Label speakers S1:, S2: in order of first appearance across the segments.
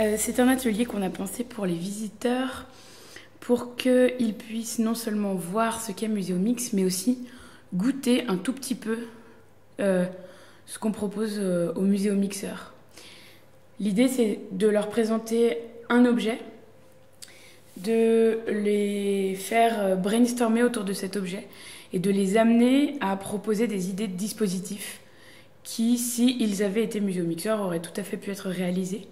S1: Euh, c'est un atelier qu'on a pensé pour les visiteurs pour qu'ils puissent non seulement voir ce qu'est Muséo Mix, mais aussi goûter un tout petit peu euh, ce qu'on propose euh, au Mixeur. L'idée, c'est de leur présenter un objet, de les faire brainstormer autour de cet objet et de les amener à proposer des idées de dispositifs qui, s'ils avaient été Muséo Mixeur, auraient tout à fait pu être réalisés.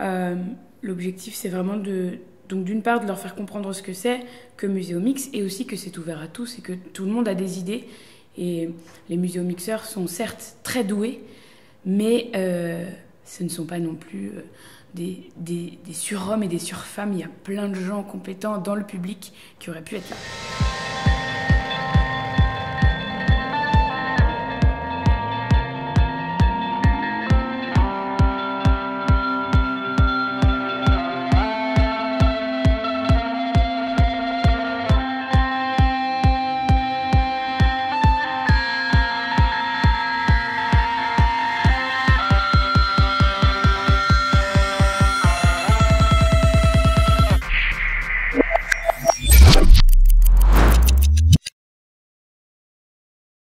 S1: Euh, L'objectif, c'est vraiment de, donc d'une part de leur faire comprendre ce que c'est que Muséomix et aussi que c'est ouvert à tous et que tout le monde a des idées. Et les muséomixeurs sont certes très doués, mais euh, ce ne sont pas non plus euh, des, des, des surhommes et des surfemmes. Il y a plein de gens compétents dans le public qui auraient pu être là.